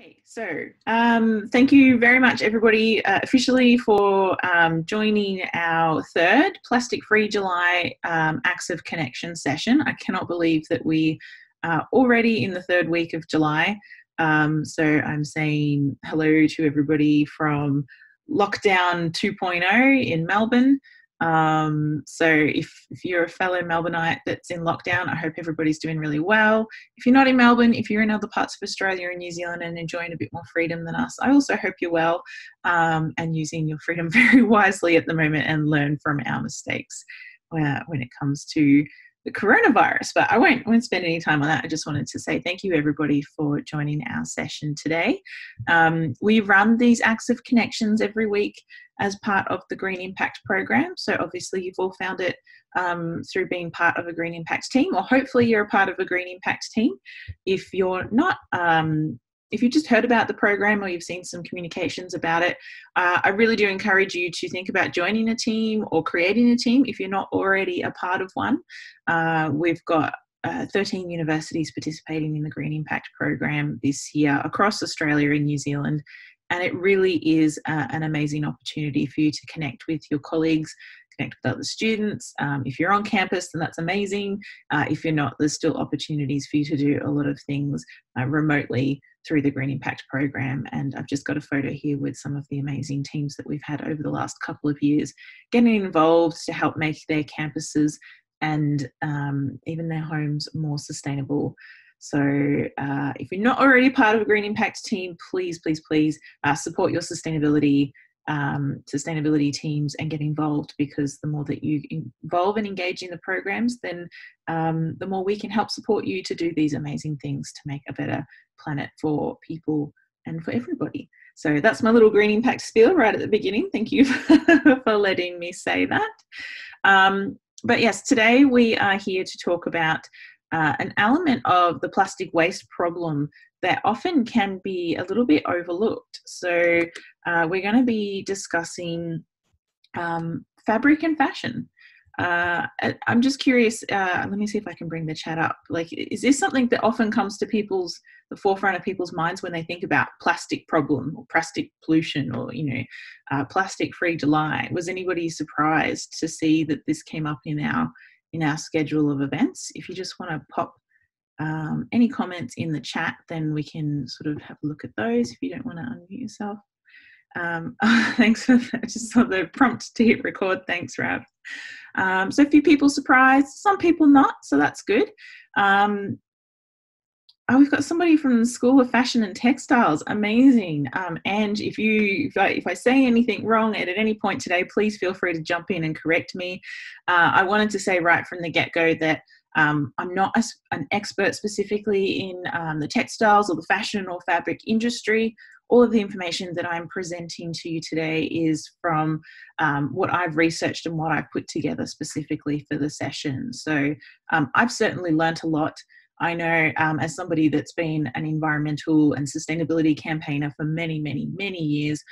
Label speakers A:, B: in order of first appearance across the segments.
A: Okay, so um, thank you very much, everybody, uh, officially for um, joining our third Plastic Free July um, Acts of Connection session. I cannot believe that we are already in the third week of July. Um, so I'm saying hello to everybody from lockdown 2.0 in Melbourne. Um, so if, if you're a fellow Melbourneite that's in lockdown, I hope everybody's doing really well. If you're not in Melbourne, if you're in other parts of Australia and New Zealand and enjoying a bit more freedom than us, I also hope you're well um, and using your freedom very wisely at the moment and learn from our mistakes uh, when it comes to the coronavirus. But I won't, won't spend any time on that. I just wanted to say thank you, everybody, for joining our session today. Um, we run these acts of connections every week as part of the Green Impact program. So obviously, you've all found it um, through being part of a Green Impact team, or hopefully, you're a part of a Green Impact team. If you're not, um, if you've just heard about the program or you've seen some communications about it, uh, I really do encourage you to think about joining a team or creating a team if you're not already a part of one. Uh, we've got uh, 13 universities participating in the Green Impact program this year across Australia and New Zealand. And it really is uh, an amazing opportunity for you to connect with your colleagues, connect with other students. Um, if you're on campus, then that's amazing. Uh, if you're not, there's still opportunities for you to do a lot of things uh, remotely through the Green Impact program. And I've just got a photo here with some of the amazing teams that we've had over the last couple of years getting involved to help make their campuses and um, even their homes more sustainable. So, uh, if you're not already part of a Green Impact team, please, please, please uh, support your sustainability um, sustainability teams and get involved because the more that you involve and engage in the programs, then um, the more we can help support you to do these amazing things to make a better planet for people and for everybody. So that's my little green impact spiel right at the beginning. Thank you for letting me say that. Um, but yes, today we are here to talk about uh, an element of the plastic waste problem that often can be a little bit overlooked. So, uh, we're going to be discussing um, fabric and fashion. Uh, I'm just curious. Uh, let me see if I can bring the chat up. Like, is this something that often comes to people's the forefront of people's minds when they think about plastic problem or plastic pollution or you know, uh, plastic free July? Was anybody surprised to see that this came up in our in our schedule of events. If you just want to pop um, any comments in the chat, then we can sort of have a look at those if you don't want to unmute yourself. Um, oh, thanks for that. I just saw the prompt to hit record. Thanks, Rav. Um, so a few people surprised, some people not, so that's good. Um, Oh, we've got somebody from the School of Fashion and Textiles. Amazing. Um, and if you, if I, if I, say anything wrong at, at any point today, please feel free to jump in and correct me. Uh, I wanted to say right from the get go that um, I'm not a, an expert specifically in um, the textiles or the fashion or fabric industry. All of the information that I'm presenting to you today is from um, what I've researched and what I've put together specifically for the session. So um, I've certainly learnt a lot. I know um, as somebody that's been an environmental and sustainability campaigner for many, many, many years,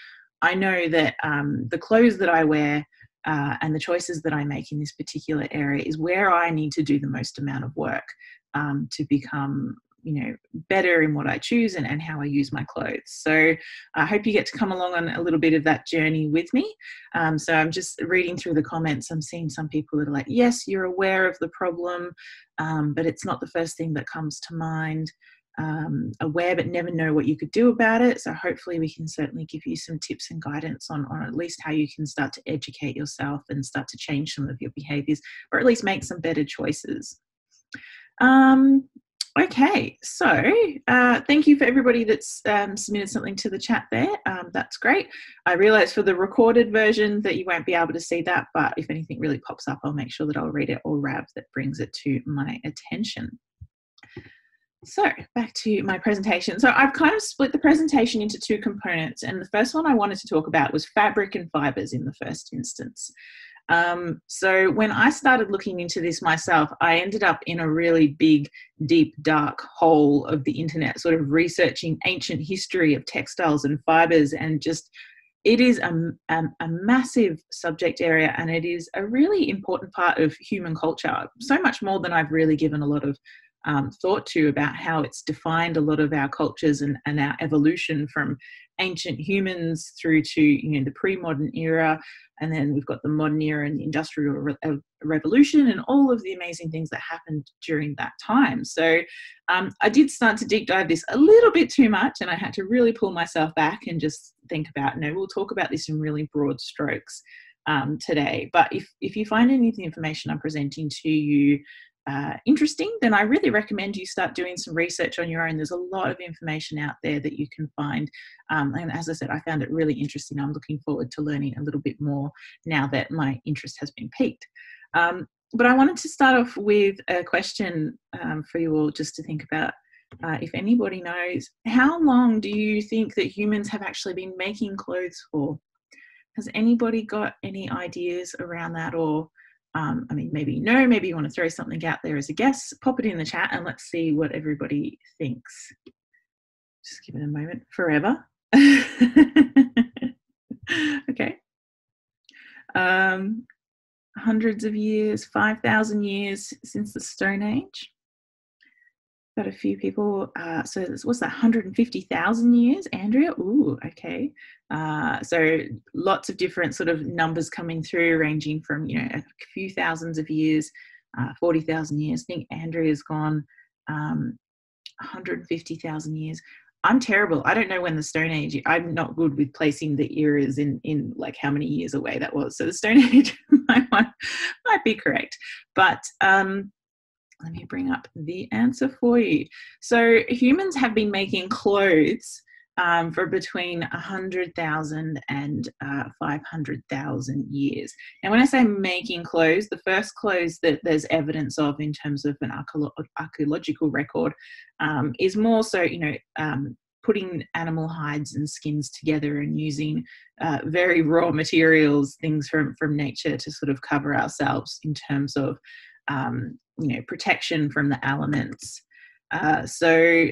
A: I know that um, the clothes that I wear uh, and the choices that I make in this particular area is where I need to do the most amount of work um, to become you know better in what I choose and, and how I use my clothes. So I hope you get to come along on a little bit of that journey with me. Um, so I'm just reading through the comments. I'm seeing some people that are like, yes, you're aware of the problem, um, but it's not the first thing that comes to mind. Um, aware but never know what you could do about it. So hopefully we can certainly give you some tips and guidance on, on at least how you can start to educate yourself and start to change some of your behaviors or at least make some better choices. Um, Okay, so uh, thank you for everybody that's um, submitted something to the chat there. Um, that's great. I realise for the recorded version that you won't be able to see that, but if anything really pops up, I'll make sure that I'll read it or Rav that brings it to my attention. So back to my presentation. So I've kind of split the presentation into two components, and the first one I wanted to talk about was fabric and fibres in the first instance. Um, so when I started looking into this myself, I ended up in a really big, deep, dark hole of the internet, sort of researching ancient history of textiles and fibers, and just it is a, a, a, massive subject area and it is a really important part of human culture, so much more than I've really given a lot of um, thought to about how it's defined a lot of our cultures and, and our evolution from ancient humans through to you know the pre-modern era and then we've got the modern era and the industrial re- uh, revolution and all of the amazing things that happened during that time. So um, i did start to deep dive this a little bit too much and i had to really pull myself back and just think about you know we'll talk about this in really broad strokes um, today. But if, if you find any of the information i'm presenting to you uh, interesting, then I really recommend you start doing some research on your own. There's a lot of information out there that you can find. Um, and as I said, I found it really interesting. I'm looking forward to learning a little bit more now that my interest has been piqued. Um, but I wanted to start off with a question um, for you all just to think about. Uh, if anybody knows, how long do you think that humans have actually been making clothes for? Has anybody got any ideas around that or um, I mean, maybe no, maybe you want to throw something out there as a guess, pop it in the chat and let's see what everybody thinks. Just give it a moment. Forever. okay. Um, hundreds of years, 5,000 years since the Stone Age got a few people. Uh, so what's that? 150,000 years, Andrea? Ooh, okay. Uh, so lots of different sort of numbers coming through, ranging from you know a few thousands of years, uh, 40,000 years. I think Andrea's gone um, 150,000 years. I'm terrible. I don't know when the Stone Age. I'm not good with placing the eras in in like how many years away that was. So the Stone Age might, might be correct, but um, let me bring up the answer for you. So humans have been making clothes um, for between 100,000 and uh, 500,000 years. And when I say making clothes, the first clothes that there's evidence of in terms of an archaeological record um, is more so, you know, um, putting animal hides and skins together and using uh, very raw materials, things from, from nature to sort of cover ourselves in terms of um, you know protection from the elements. Uh, so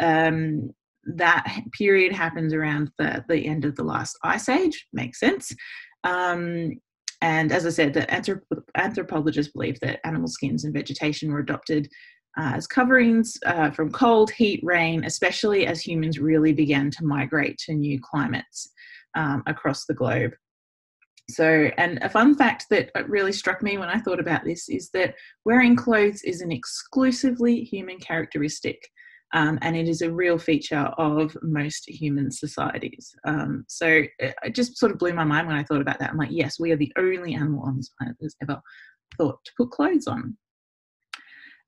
A: um, that period happens around the, the end of the last ice age. Makes sense. Um, and as I said, the anthrop- anthropologists believe that animal skins and vegetation were adopted uh, as coverings uh, from cold, heat, rain, especially as humans really began to migrate to new climates um, across the globe. So, and a fun fact that really struck me when I thought about this is that wearing clothes is an exclusively human characteristic. Um, and it is a real feature of most human societies. Um, so it just sort of blew my mind when I thought about that. I'm like, yes, we are the only animal on this planet that's ever thought to put clothes on.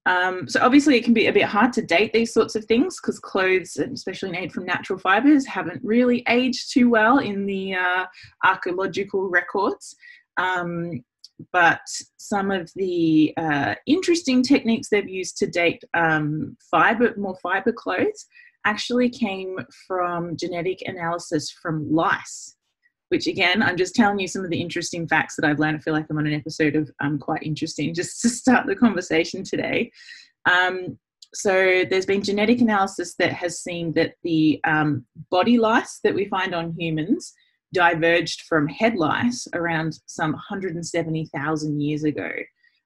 A: Um, so obviously it can be a bit hard to date these sorts of things because clothes, especially made from natural fibers, haven't really aged too well in the uh, archaeological records. Um, but some of the uh, interesting techniques they've used to date um, fiber, more fiber clothes actually came from genetic analysis from lice which again, I'm just telling you some of the interesting facts that I've learned. I feel like I'm on an episode of um, Quite Interesting just to start the conversation today. Um, so there's been genetic analysis that has seen that the um, body lice that we find on humans diverged from head lice around some 170,000 years ago,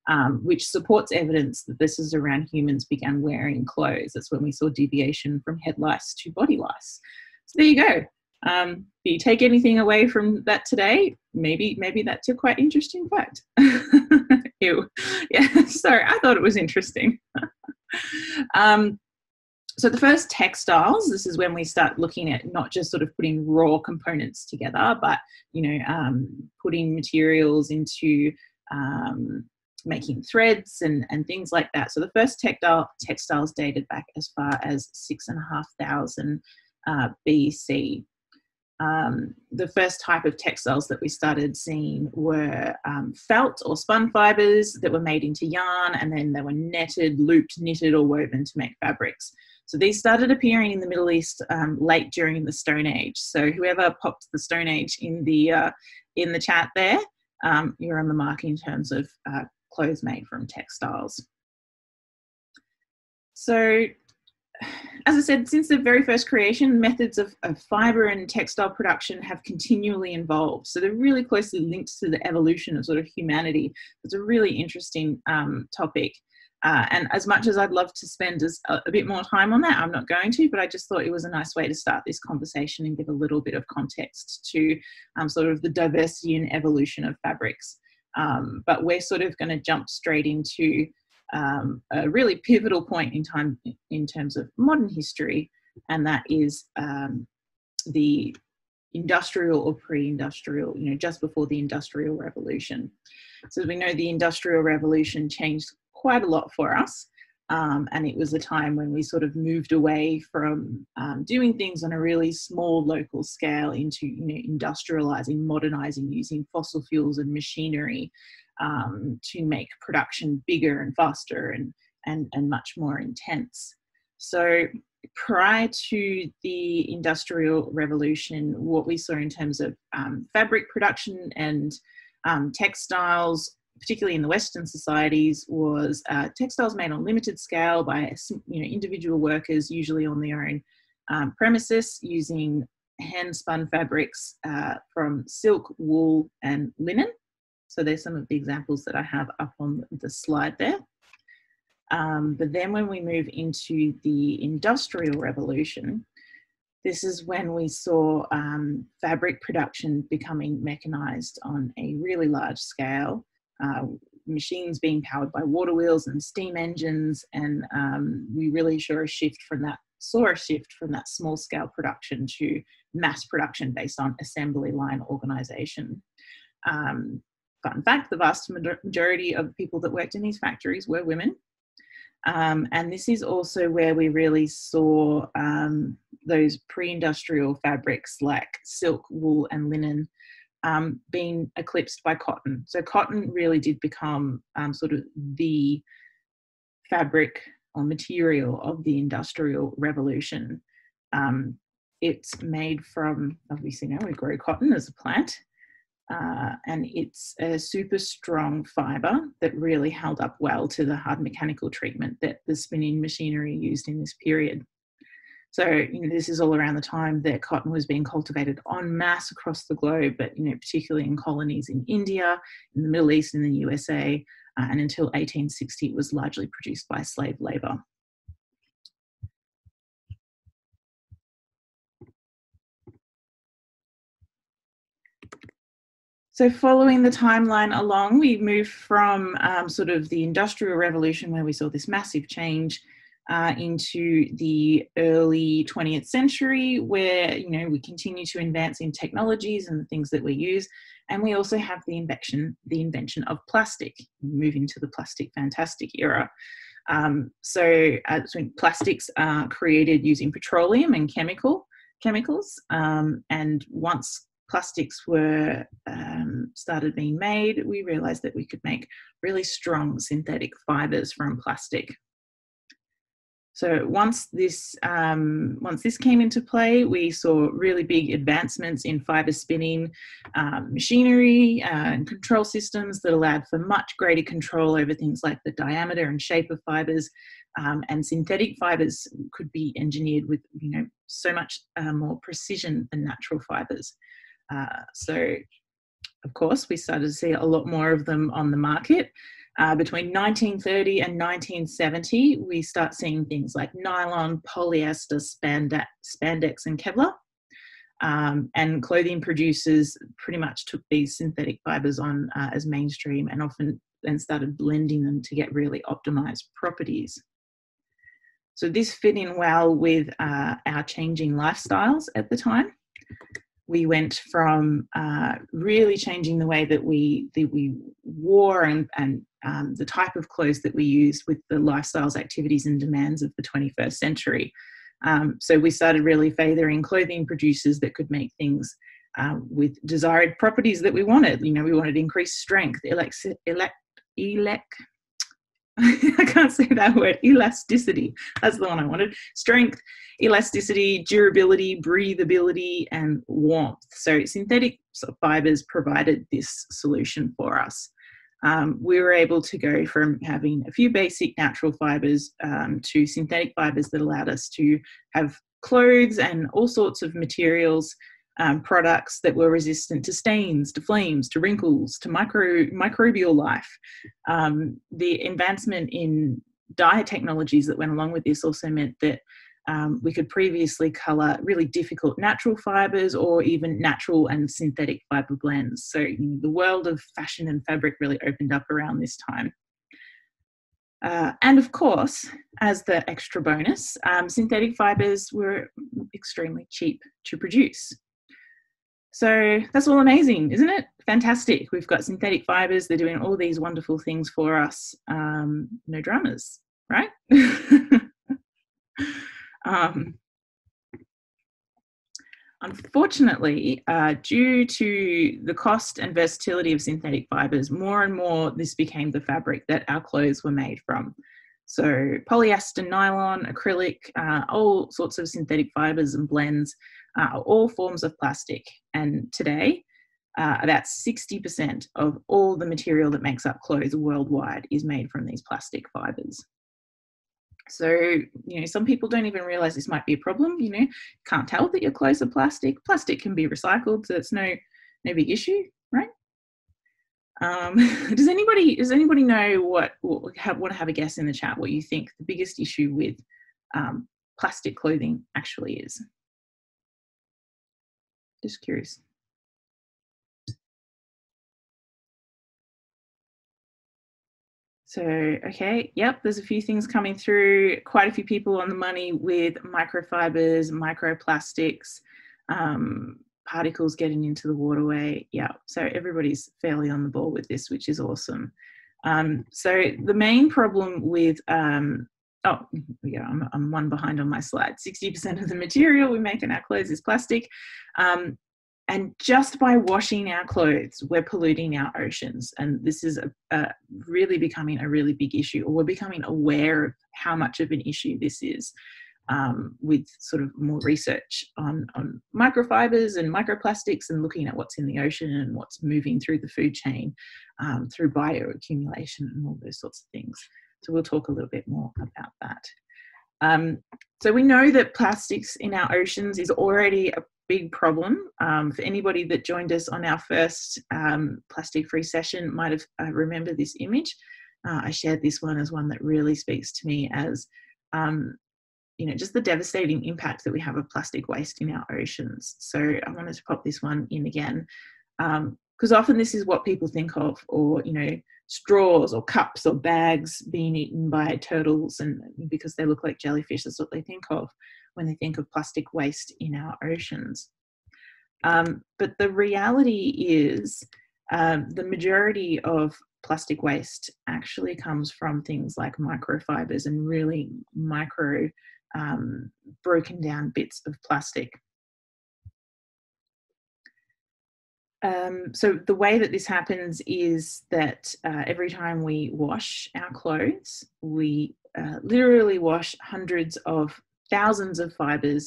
A: um, which supports evidence that this is around humans began wearing clothes. That's when we saw deviation from head lice to body lice. So there you go. Um, you take anything away from that today, maybe maybe that's a quite interesting fact. Ew. Yeah, sorry, I thought it was interesting. um, so the first textiles, this is when we start looking at not just sort of putting raw components together, but you know, um, putting materials into um, making threads and, and things like that. So the first textile textiles dated back as far as six and a half thousand uh, BC um, the first type of textiles that we started seeing were um, felt or spun fibers that were made into yarn and then they were netted, looped, knitted, or woven to make fabrics. So these started appearing in the Middle East um, late during the Stone Age. So whoever popped the Stone Age in the uh, in the chat there, um, you're on the mark in terms of uh, clothes made from textiles. So as I said, since the very first creation, methods of, of, fiber and textile production have continually evolved. So they're really closely linked to the evolution of sort of humanity. It's a really interesting um, topic. Uh, and as much as I'd love to spend a, a, bit more time on that, I'm not going to, but I just thought it was a nice way to start this conversation and give a little bit of context to um, sort of the diversity and evolution of fabrics. Um, but we're sort of going to jump straight into um, a really pivotal point in time in terms of modern history, and that is um, the industrial or pre-industrial, you know, just before the industrial revolution. So as we know, the industrial revolution changed quite a lot for us. Um, and it was a time when we sort of moved away from um, doing things on a really small local scale into you know industrializing modernizing using fossil fuels and machinery um, to make production bigger and faster and, and, and much more intense. So prior to the Industrial Revolution, what we saw in terms of um, fabric production and um, textiles, particularly in the Western societies, was uh, textiles made on limited scale by you know individual workers, usually on their own um, premises, using hand spun fabrics uh, from silk, wool, and linen. So there's some of the examples that I have up on the slide there. Um, but then when we move into the Industrial Revolution, this is when we saw um, fabric production becoming mechanized on a really large scale, uh, machines being powered by water wheels and steam engines, and um, we really saw a shift from that saw a shift from that small scale production to mass production based on assembly line organization. Um, fun fact the vast majority of people that worked in these factories were women. Um, and this is also where we really saw um, those pre industrial fabrics like silk, wool, and linen um, being eclipsed by cotton. So, cotton really did become um, sort of the fabric or material of the Industrial Revolution. Um, it's made from, obviously, now we grow cotton as a plant. Uh, and it's a super strong fiber that really held up well to the hard mechanical treatment that the spinning machinery used in this period. So, you know, this is all around the time that cotton was being cultivated en masse across the globe, but, you know, particularly in colonies in India, in the Middle East, in the USA, uh, and until 1860, it was largely produced by slave labor. So, following the timeline along, we move from um, sort of the Industrial Revolution, where we saw this massive change, uh, into the early 20th century, where you know we continue to advance in technologies and the things that we use, and we also have the invention the invention of plastic. Move into the plastic fantastic era. Um, so, uh, so, plastics are created using petroleum and chemical chemicals, um, and once plastics were um, started being made, we realized that we could make really strong synthetic fibers from plastic. So once this um, once this came into play, we saw really big advancements in fiber spinning um, machinery uh, and control systems that allowed for much greater control over things like the diameter and shape of fibers. Um, and synthetic fibers could be engineered with you know so much uh, more precision than natural fibers. Uh, so, of course, we started to see a lot more of them on the market. Uh, between 1930 and 1970, we start seeing things like nylon, polyester, spandex, spandex and Kevlar. Um, and clothing producers pretty much took these synthetic fibers on uh, as mainstream and often then started blending them to get really optimized properties. So this fit in well with uh, our changing lifestyles at the time we went from uh, really changing the way that we that we wore and, and um, the type of clothes that we used with the lifestyles, activities, and demands of the 21st century. Um, so we started really favoring clothing producers that could make things uh, with desired properties that we wanted. You know, we wanted increased strength, elect, elect, elect I can't say that word, elasticity. That's the one I wanted. Strength, elasticity, durability, breathability, and warmth. So synthetic fibers provided this solution for us. Um, we were able to go from having a few basic natural fibers um, to synthetic fibers that allowed us to have clothes and all sorts of materials um, products that were resistant to stains, to flames, to wrinkles, to micro, microbial life. Um, the advancement in dye technologies that went along with this also meant that um, we could previously colour really difficult natural fibres or even natural and synthetic fibre blends. So the world of fashion and fabric really opened up around this time. Uh, and of course, as the extra bonus, um, synthetic fibres were extremely cheap to produce. So that's all amazing, isn't it? Fantastic. We've got synthetic fibres, they're doing all these wonderful things for us. Um, no dramas, right? Um, unfortunately, uh, due to the cost and versatility of synthetic fibres, more and more this became the fabric that our clothes were made from. So, polyester, nylon, acrylic, uh, all sorts of synthetic fibres and blends uh, are all forms of plastic. And today, uh, about 60% of all the material that makes up clothes worldwide is made from these plastic fibres. So, you know, some people don't even realize this might be a problem, you know, can't tell that your clothes are plastic. Plastic can be recycled, so it's no no big issue, right? Um, does anybody does anybody know what have, want to have a guess in the chat what you think the biggest issue with um, plastic clothing actually is? Just curious. So, okay, yep, there's a few things coming through. Quite a few people on the money with microfibers, microplastics, um, particles getting into the waterway. Yeah, so everybody's fairly on the ball with this, which is awesome. Um, so the main problem with um, oh yeah I'm, I'm, one behind on my slide 60% of the material we make in our clothes is plastic um, and just by washing our clothes, we're polluting our oceans. And this is a, a really becoming a really big issue, or we're becoming aware of how much of an issue this is. Um, with sort of more research on, on microfibers and microplastics and looking at what's in the ocean and what's moving through the food chain um, through bioaccumulation and all those sorts of things. So we'll talk a little bit more about that. Um, so we know that plastics in our oceans is already a big problem. Um, for anybody that joined us on our first um, plastic free session, might have uh, remember this image. Uh, I shared this one as one that really speaks to me as, um, you know, just the devastating impact that we have of plastic waste in our oceans. So I wanted to pop this one in again because um, often this is what people think of, or you know, straws or cups or bags being eaten by turtles, and because they look like jellyfish, that's what they think of when they think of plastic waste in our oceans. Um, but the reality is, um, the majority of plastic waste actually comes from things like microfibers and really micro um, broken down bits of plastic. Um, so the way that this happens is that uh, every time we wash our clothes, we uh, literally wash hundreds of thousands of fibers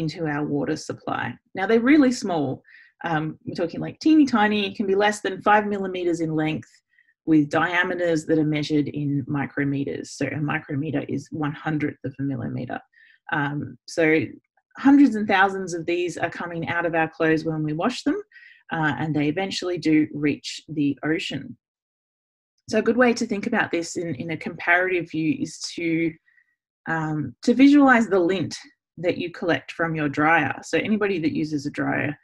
A: into our water supply. Now they're really small. Um, we're talking like teeny tiny, can be less than five millimeters in length with diameters that are measured in micrometers. So a micrometer is one hundredth of a millimeter. Um, so hundreds and thousands of these are coming out of our clothes when we wash them, uh, and they eventually do reach the ocean. So a good way to think about this in, in a comparative view is to um, to visualize the lint that you collect from your dryer. So anybody that uses a dryer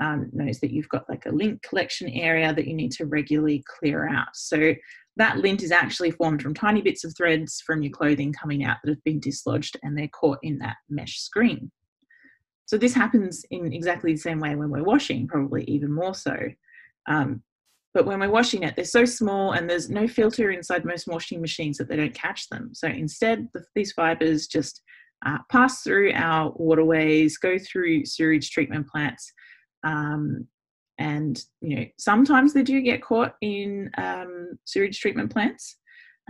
A: um, knows that you've got like a lint collection area that you need to regularly clear out. So that lint is actually formed from tiny bits of threads from your clothing coming out that have been dislodged and they're caught in that mesh screen. So this happens in exactly the same way when we're washing, probably even more so. Um, but when we're washing it, they're so small and there's no filter inside most washing machines that they don't catch them. So instead, the, these fibers just uh, pass through our waterways, go through sewage treatment plants, um, and you know sometimes they do get caught in um, sewage treatment plants.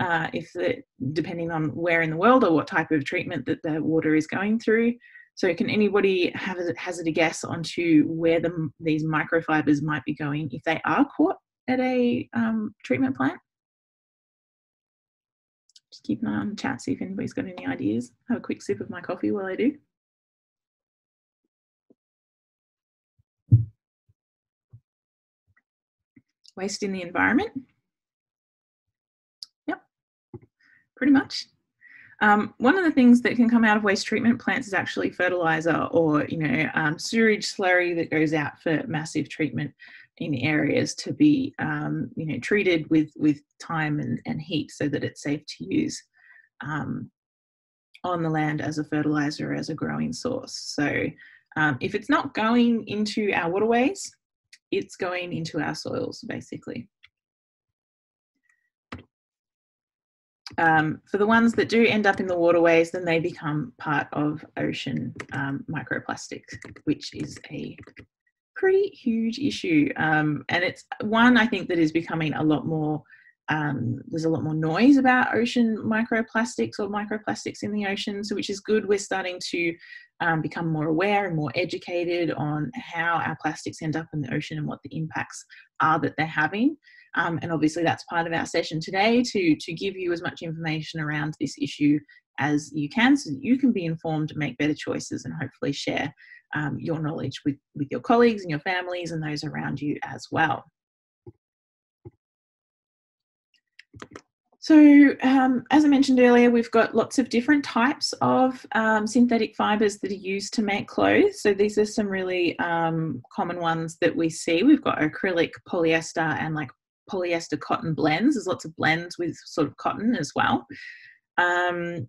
A: Uh, if the, depending on where in the world or what type of treatment that the water is going through. So can anybody have a, hazard a guess onto where the, these microfibers might be going if they are caught at a um, treatment plant. Just keep an eye on the chat, see if anybody's got any ideas. Have a quick sip of my coffee while I do. Waste in the environment. Yep, pretty much. Um, one of the things that can come out of waste treatment plants is actually fertilizer or, you know, um, sewage slurry that goes out for massive treatment in areas to be, um, you know, treated with with time and, and heat so that it's safe to use um, on the land as a fertilizer as a growing source. So um, if it's not going into our waterways, it's going into our soils basically. Um, for the ones that do end up in the waterways, then they become part of ocean um, microplastics, which is a pretty huge issue. Um, and it's one I think that is becoming a lot more, um, there's a lot more noise about ocean microplastics or microplastics in the ocean, so which is good. We're starting to um, become more aware and more educated on how our plastics end up in the ocean and what the impacts are that they're having. Um, and obviously, that's part of our session today to, to give you as much information around this issue as you can so that you can be informed, make better choices, and hopefully share um, your knowledge with, with your colleagues and your families and those around you as well. So, um, as I mentioned earlier, we've got lots of different types of um, synthetic fibres that are used to make clothes. So, these are some really um, common ones that we see. We've got acrylic, polyester, and like polyester cotton blends. There's lots of blends with sort of cotton as well. Um,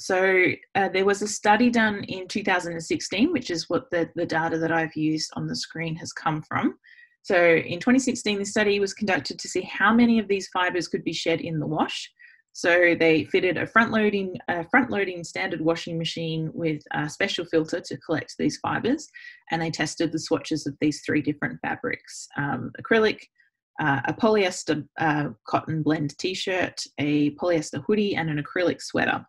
A: so, uh, there was a study done in 2016, which is what the, the data that I've used on the screen has come from. So in 2016, the study was conducted to see how many of these fibres could be shed in the wash. So they fitted a front-loading, front-loading standard washing machine with a special filter to collect these fibres, and they tested the swatches of these three different fabrics: um, acrylic, uh, a polyester uh, cotton blend T-shirt, a polyester hoodie, and an acrylic sweater.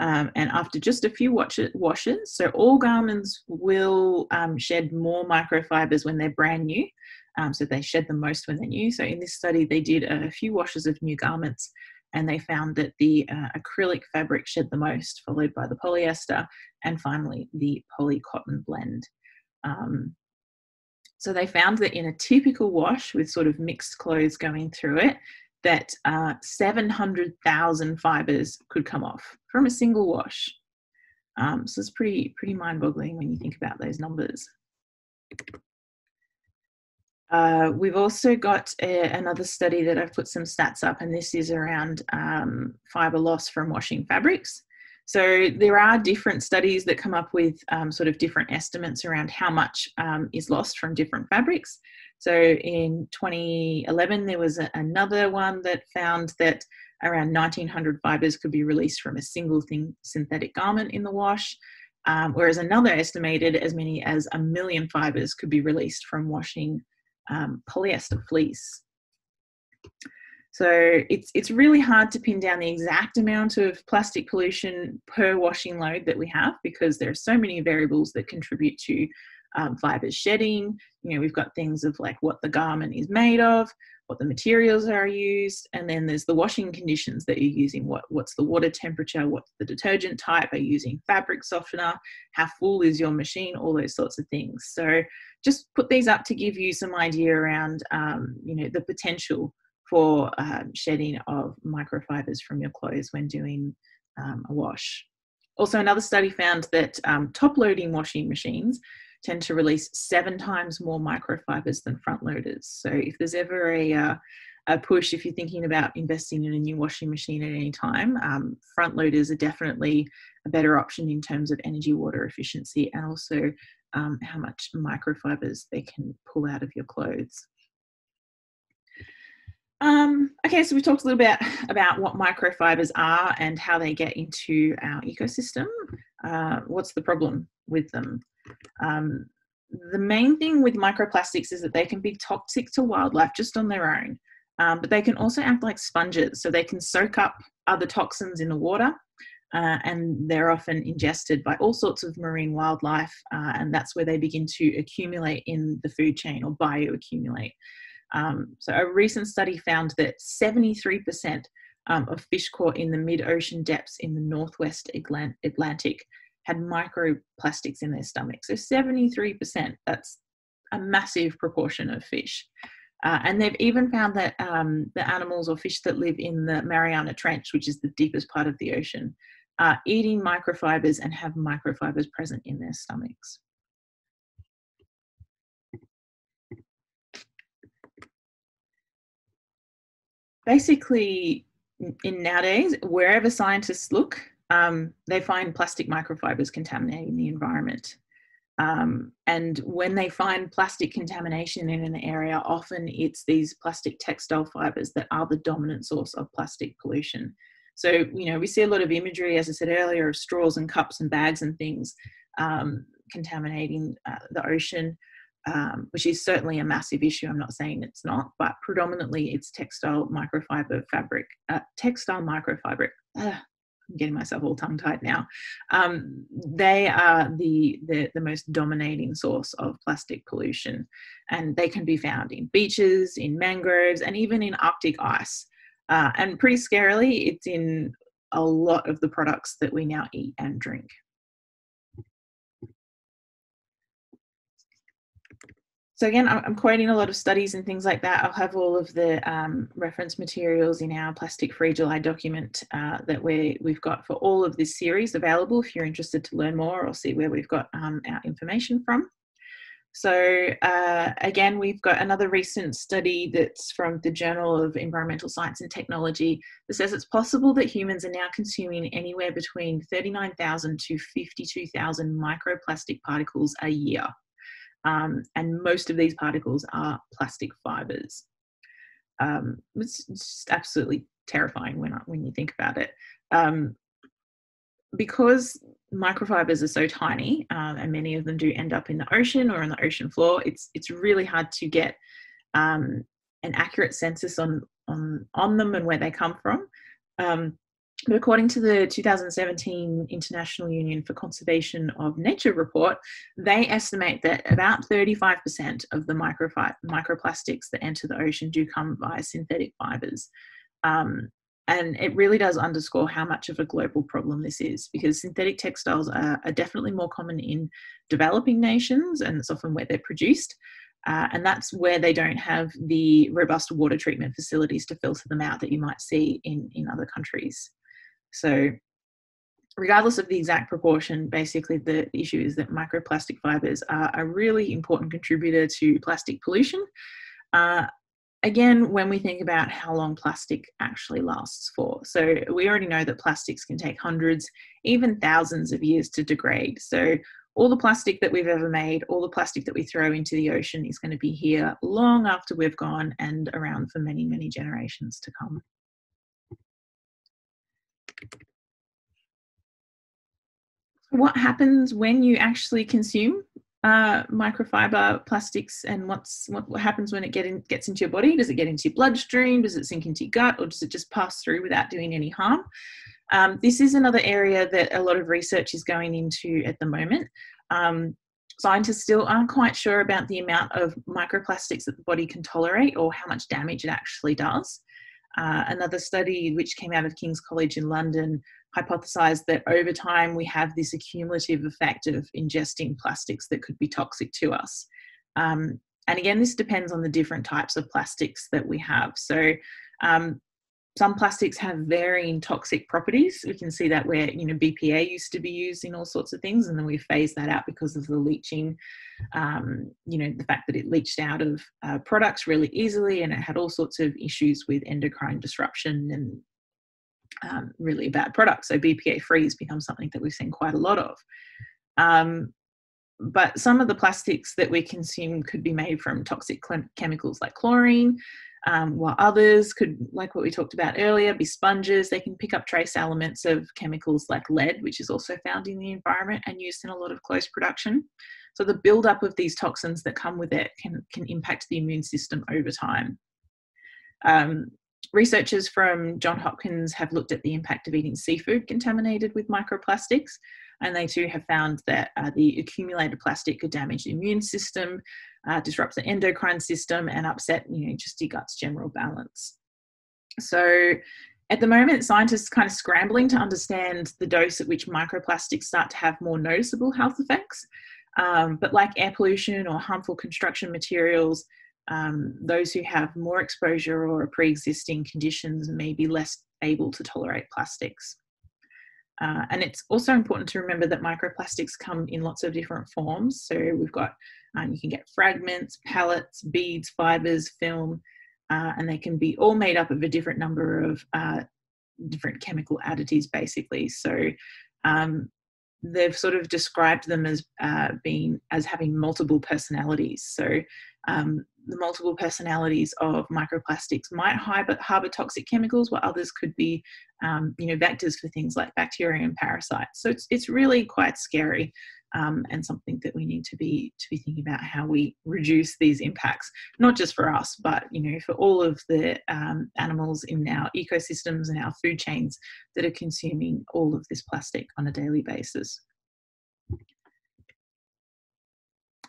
A: Um, and after just a few washes, so all garments will um, shed more microfibers when they're brand new, um, so they shed the most when they're new. So in this study, they did a few washes of new garments and they found that the uh, acrylic fabric shed the most, followed by the polyester, and finally the poly cotton blend. Um, so they found that in a typical wash with sort of mixed clothes going through it, that uh, 700,000 fibers could come off from a single wash. Um, so it's pretty pretty mind-boggling when you think about those numbers. Uh, we've also got a, another study that I've put some stats up, and this is around um, fibre loss from washing fabrics. So there are different studies that come up with um, sort of different estimates around how much um, is lost from different fabrics. So in 2011, there was a, another one that found that around 1900 fibres could be released from a single thing synthetic garment in the wash. Um, whereas another estimated as many as a million fibres could be released from washing um, polyester fleece. So it's it's really hard to pin down the exact amount of plastic pollution per washing load that we have because there are so many variables that contribute to um, fibers shedding. You know, we've got things of like what the garment is made of, what the materials are used, and then there's the washing conditions that you're using. What what's the water temperature? What's the detergent type? Are you using fabric softener? How full is your machine? All those sorts of things. So just put these up to give you some idea around um, you know the potential for um, shedding of microfibers from your clothes when doing um, a wash. Also, another study found that um, top loading washing machines tend to release seven times more microfibers than front loaders. So, if there's ever a, uh, a push, if you're thinking about investing in a new washing machine at any time, um, front loaders are definitely a better option in terms of energy water efficiency and also um, how much microfibers they can pull out of your clothes. Um, okay, so we talked a little bit about what microfibers are and how they get into our ecosystem. Uh, what's the problem with them? Um, the main thing with microplastics is that they can be toxic to wildlife just on their own, um, but they can also act like sponges. So they can soak up other toxins in the water uh, and they're often ingested by all sorts of marine wildlife, uh, and that's where they begin to accumulate in the food chain or bioaccumulate. Um, so, a recent study found that 73% um, of fish caught in the mid ocean depths in the northwest Atlantic had microplastics in their stomach. So, 73%, that's a massive proportion of fish. Uh, and they've even found that um, the animals or fish that live in the Mariana Trench, which is the deepest part of the ocean, are eating microfibers and have microfibers present in their stomachs. Basically, in nowadays, wherever scientists look, um, they find plastic microfibers contaminating the environment. Um, and when they find plastic contamination in an area, often it's these plastic textile fibers that are the dominant source of plastic pollution. So, you know, we see a lot of imagery, as I said earlier, of straws and cups and bags and things um, contaminating uh, the ocean, um, which is certainly a massive issue. I'm not saying it's not, but predominantly it's textile microfiber fabric, uh, textile microfiber. I'm getting myself all tongue tied now. Um, they are the, the, the most dominating source of plastic pollution, and they can be found in beaches, in mangroves, and even in Arctic ice. Uh, and pretty scarily, it's in a lot of the products that we now eat and drink. So again, I'm quoting a lot of studies and things like that. I'll have all of the um, reference materials in our Plastic Free July document uh, that we we've got for all of this series available if you're interested to learn more or see where we've got um, our information from. So uh, again, we've got another recent study that's from the Journal of Environmental Science and Technology that says it's possible that humans are now consuming anywhere between 39,000 to 52,000 microplastic particles a year. Um, and most of these particles are plastic fibers. Um, it's, just absolutely terrifying when, when you think about it. Um, because microfibers are so tiny, um, and many of them do end up in the ocean or on the ocean floor, it's, it's really hard to get um, an accurate census on, on, on them and where they come from. But according to the 2017 International Union for Conservation of Nature report, they estimate that about 35% of the microplastics that enter the ocean do come via synthetic fibers. Um, and it really does underscore how much of a global problem this is because synthetic textiles are, are definitely more common in developing nations and it's often where they're produced. Uh, and that's where they don't have the robust water treatment facilities to filter them out that you might see in, in other countries. So regardless of the exact proportion, basically the issue is that microplastic fibers are a really important contributor to plastic pollution. Uh, again, when we think about how long plastic actually lasts for. So we already know that plastics can take hundreds, even thousands of years to degrade. So all the plastic that we've ever made, all the plastic that we throw into the ocean is going to be here long after we've gone and around for many, many generations to come. What happens when you actually consume uh, microfiber plastics and what's what, what happens when it get in, gets into your body? Does it get into your bloodstream? Does it sink into your gut or does it just pass through without doing any harm? Um, this is another area that a lot of research is going into at the moment. Um, scientists still aren't quite sure about the amount of microplastics that the body can tolerate or how much damage it actually does. Uh, another study which came out of King's College in London hypothesized that over time we have this accumulative effect of ingesting plastics that could be toxic to us. Um, and again, this depends on the different types of plastics that we have. So um, some plastics have varying toxic properties. We can see that where you know BPA used to be used in all sorts of things, and then we phased that out because of the leaching. Um, you know the fact that it leached out of uh, products really easily, and it had all sorts of issues with endocrine disruption and um, really bad product. So BPA free has become something that we've seen quite a lot of. Um, but some of the plastics that we consume could be made from toxic chemicals like chlorine, um, while others could, like what we talked about earlier, be sponges. They can pick up trace elements of chemicals like lead, which is also found in the environment and used in a lot of clothes production. So the buildup of these toxins that come with it can, can impact the immune system over time. Um, researchers from John Hopkins have looked at the impact of eating seafood contaminated with microplastics, and they too have found that uh, the accumulated plastic could damage the immune system, uh, disrupt the endocrine system, and upset you know just your gut's general balance. So. At the moment, scientists are kind of scrambling to understand the dose at which microplastics start to have more noticeable health effects. Um, but like air pollution or harmful construction materials, um, those who have more exposure or pre existing conditions may be less able to tolerate plastics. Uh, and it's also important to remember that microplastics come in lots of different forms. So we've got, um, you can get fragments, pellets, beads, fibers, film, uh, and they can be all made up of a different number of uh, different chemical additives, basically. So um, they've sort of described them as uh, being as having multiple personalities. So um, the multiple personalities of microplastics might harbor, harbor toxic chemicals, while others could be, um, you know, vectors for things like bacteria and parasites. So it's it's really quite scary. Um, and something that we need to be to be thinking about how we reduce these impacts, not just for us, but you know for all of the um, animals in our ecosystems and our food chains that are consuming all of this plastic on a daily basis.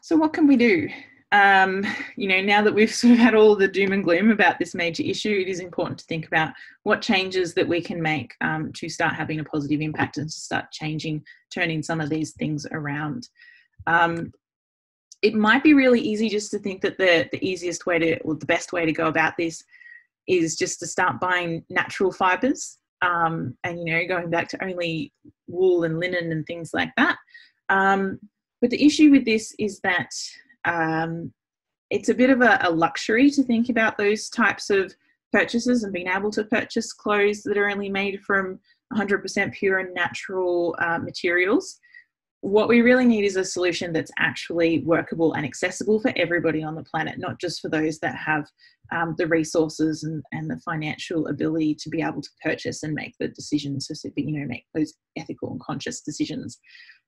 A: So what can we do? Um, you know, now that we've sort of had all the doom and gloom about this major issue, it is important to think about what changes that we can make um, to start having a positive impact and to start changing, turning some of these things around. Um, it might be really easy just to think that the, the easiest way to, or the best way to go about this is just to start buying natural fibers um, and, you know, going back to only wool and linen and things like that. Um, but the issue with this is that um, it's a bit of a, a, luxury to think about those types of purchases and being able to purchase clothes that are only made from 100% pure and natural uh, materials. What we really need is a solution that's actually workable and accessible for everybody on the planet, not just for those that have um, the resources and, and the financial ability to be able to purchase and make the decisions, so you know make those ethical and conscious decisions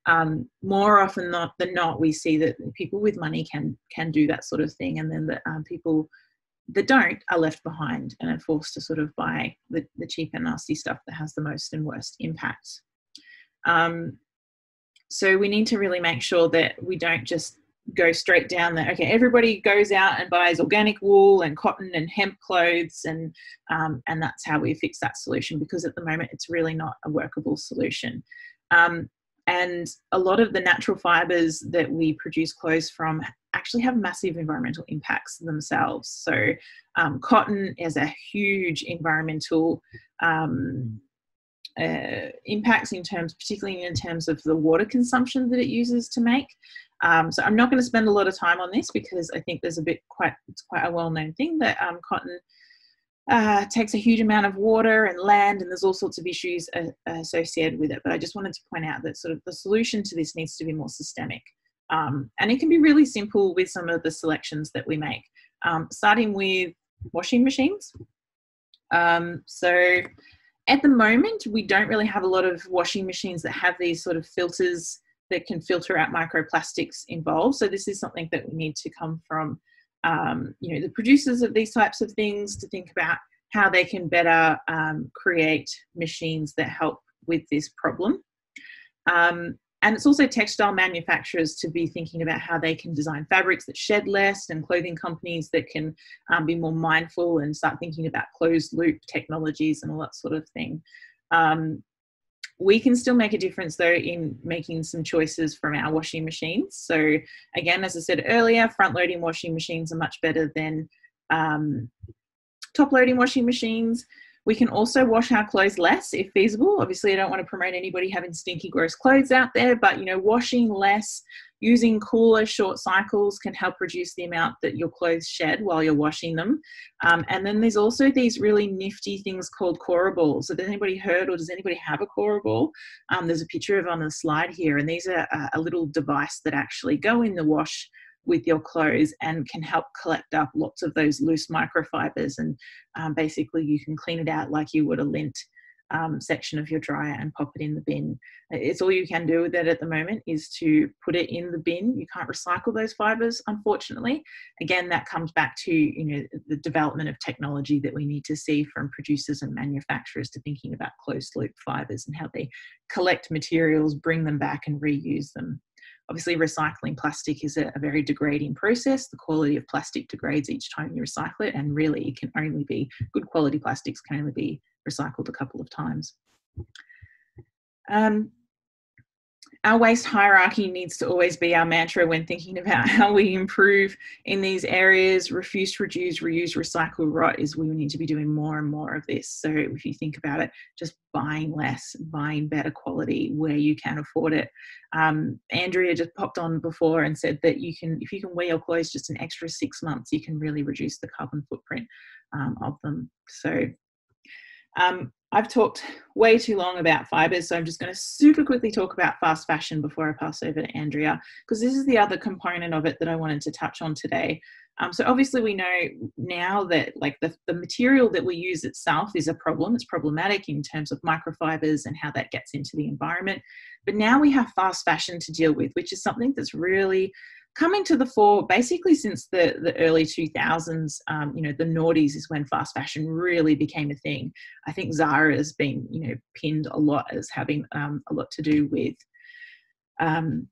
A: um, more often not than not, we see that people with money can can do that sort of thing, and then the um, people that don't are left behind and are forced to sort of buy the, the cheap and nasty stuff that has the most and worst impact. Um, so we need to really make sure that we don't just go straight down there. Okay, everybody goes out and buys organic wool and cotton and hemp clothes, and um, and that's how we fix that solution. Because at the moment, it's really not a workable solution. Um, and a lot of the natural fibers that we produce clothes from actually have massive environmental impacts themselves. So, um, cotton has a huge environmental um, uh, impacts in terms, particularly in terms of the water consumption that it uses to make. Um, so, I'm not going to spend a lot of time on this because I think there's a bit quite it's quite a well-known thing that um, cotton uh, takes a huge amount of water and land, and there's all sorts of issues uh, associated with it. But I just wanted to point out that sort of the solution to this needs to be more systemic. Um, and it can be really simple with some of the selections that we make, um, starting with washing machines. Um, so at the moment, we don't really have a lot of washing machines that have these sort of filters that can filter out microplastics involved. So this is something that we need to come from um, you know the producers of these types of things to think about how they can better um, create machines that help with this problem. Um, and it's also textile manufacturers to be thinking about how they can design fabrics that shed less and clothing companies that can um, be more mindful and start thinking about closed loop technologies and all that sort of thing. Um, we can still make a difference though in making some choices from our washing machines. So again, as I said earlier, front loading washing machines are much better than um, top loading washing machines. We can also wash our clothes less if feasible. Obviously, I don't want to promote anybody having stinky, gross clothes out there, but you know, washing less, using cooler, short cycles can help reduce the amount that your clothes shed while you're washing them. Um, and then there's also these really nifty things called Coraballs. has anybody heard or does anybody have a Coraball? Um, there's a picture of on the slide here, and these are a, a little device that actually go in the wash with your clothes and can help collect up lots of those loose microfibers. And um, basically, you can clean it out like you would a lint um, section of your dryer and pop it in the bin. It's all you can do with it at the moment is to put it in the bin. You can't recycle those fibers, unfortunately. Again, that comes back to you know the development of technology that we need to see from producers and manufacturers to thinking about closed loop fibers and how they collect materials, bring them back, and reuse them. Obviously, recycling plastic is a, a, very degrading process. The quality of plastic degrades each time you recycle it, and really, it can only be good quality plastics can only be recycled a couple of times. Um, our waste hierarchy needs to always be our mantra when thinking about how we improve in these areas. Refuse, reduce, reuse, recycle, rot is we need to be doing more and more of this. So if you think about it, just buying less, buying better quality where you can afford it. Um, Andrea just popped on before and said that you can, if you can wear your clothes just an extra six months, you can really reduce the carbon footprint um, of them. So um, I've talked way too long about fibers, so I'm just going to super quickly talk about fast fashion before I pass over to Andrea, because this is the other component of it that I wanted to touch on today. Um, so obviously we know now that like the, the material that we use itself is a problem. It's problematic in terms of microfibers and how that gets into the environment. But now we have fast fashion to deal with, which is something that's really coming to the fore basically since the, the early 2000s um, you know the noughties is when fast fashion really became a thing. I think zara has been you know pinned a lot as having um, a lot to do with um,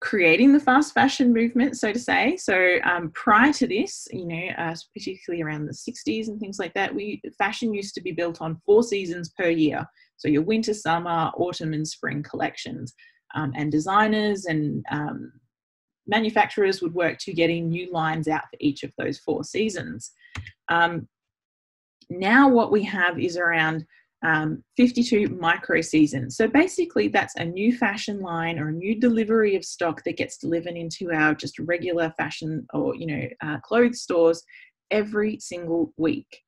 A: creating the fast fashion movement so to say. So um, prior to this you know uh, particularly around the 60s and things like that we fashion used to be built on four seasons per year. So your winter summer autumn and spring collections um, and designers and um, manufacturers would work to getting new lines out for each of those four seasons. Um, now what we have is around um, 52 micro seasons. So basically that's a new fashion line or a new delivery of stock that gets delivered into our just regular fashion or, you know, uh, clothes stores every single week.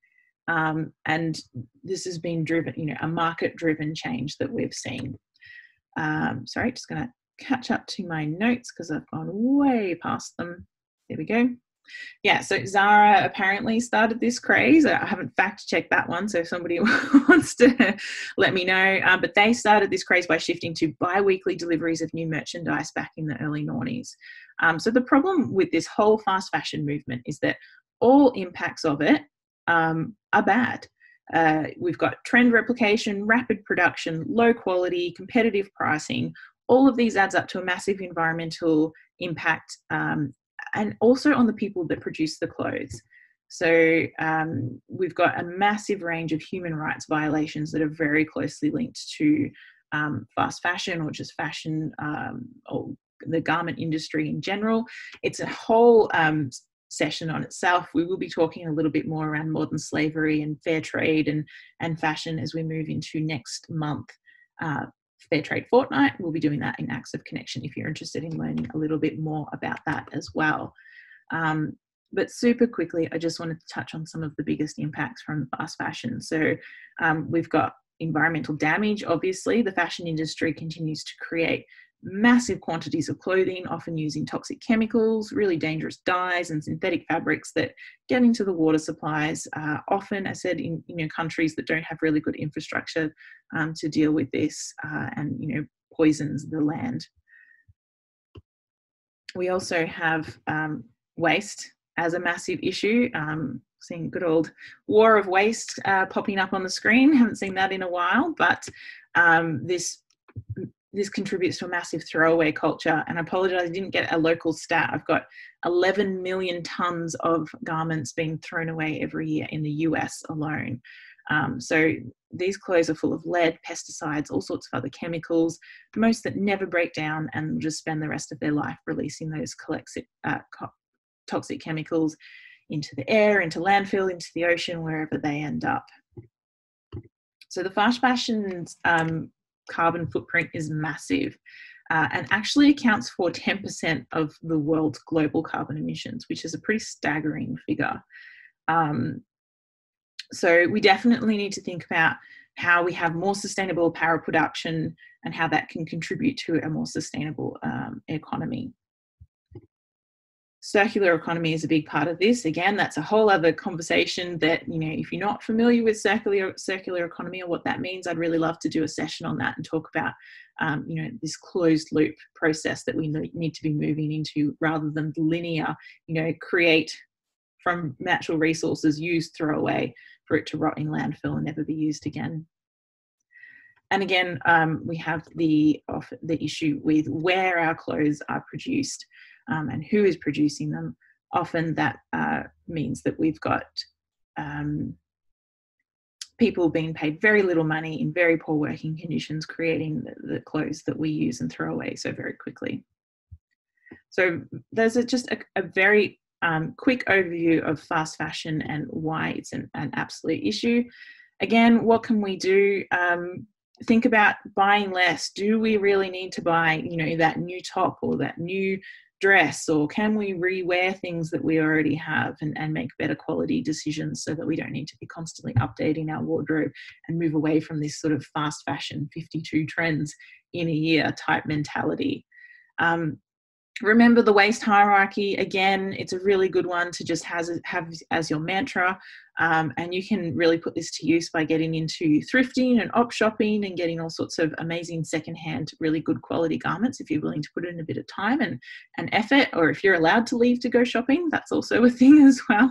A: Um, and this has been driven, you know, a market driven change that we've seen. Um, sorry, just going to catch up to my notes because I've gone way past them. There we go. Yeah, so Zara apparently started this craze. I haven't fact checked that one, so if somebody wants to let me know. Um, but they started this craze by shifting to bi weekly deliveries of new merchandise back in the early noughties. Um, so the problem with this whole fast fashion movement is that all impacts of it um, are bad. Uh, we've got trend replication, rapid production, low quality, competitive pricing, all of these adds up to a massive environmental impact um, and also on the people that produce the clothes. So um, we've got a massive range of human rights violations that are very closely linked to um, fast fashion or just fashion um, or the garment industry in general. It's a whole um, session on itself. We will be talking a little bit more around modern slavery and fair trade and, and fashion as we move into next month. Uh, Fair Trade Fortnight. We'll be doing that in Acts of Connection if you're interested in learning a little bit more about that as well. Um, but super quickly, I just wanted to touch on some of the biggest impacts from fast fashion. So um, we've got environmental damage. Obviously, the fashion industry continues to create massive quantities of clothing, often using toxic chemicals, really dangerous dyes, and synthetic fabrics that get into the water supplies. Uh, often, I said, in know countries that don't have really good infrastructure um, to deal with this, uh, and you know poisons the land. We also have um, waste as a massive issue. Um, seeing good old war on waste uh, popping up on the screen. Haven't seen that in a while, but um, this this contributes to a massive throwaway culture. And I apologize, I didn't get a local stat. I've got 11 million tons of garments being thrown away every year in the US alone. Um, so these clothes are full of lead, pesticides, all sorts of other chemicals, most that never break down and just spend the rest of their life releasing those uh, toxic chemicals into the air, into landfill, into the ocean, wherever they end up. So the fast fashion um, carbon footprint is massive uh, and actually accounts for 10% of the world's global carbon emissions, which is a pretty staggering figure. Um, so we definitely need to think about how we have more sustainable power production and how that can contribute to a more sustainable um, economy circular economy is a big part of this. Again that's a whole other conversation that you know if you're not familiar with circular circular economy or what that means i'd really love to do a session on that and talk about um, you know this closed loop process that we need to be moving into rather than linear you know create from natural resources use throw away for it to rot in landfill and never be used again. And again um, we have the the issue with where our clothes are produced um, and who is producing them, often that uh, means that we've got um, people being paid very little money in very poor working conditions, creating the, the clothes that we use and throw away so very quickly. So there's a, just a, a very um, quick overview of fast fashion and why it's an, an absolute issue. Again, what can we do? Um, think about buying less. Do we really need to buy, you know, that new top or that new dress or can we rewear things that we already have and, and make better quality decisions so that we don't need to be constantly updating our wardrobe and move away from this sort of fast fashion 52 trends in a year type mentality? Um, remember the waste hierarchy again it's a really good one to just has, have as your mantra um, and you can really put this to use by getting into thrifting and op shopping and getting all sorts of amazing secondhand really good quality garments if you're willing to put in a bit of time and, and effort or if you're allowed to leave to go shopping that's also a thing as well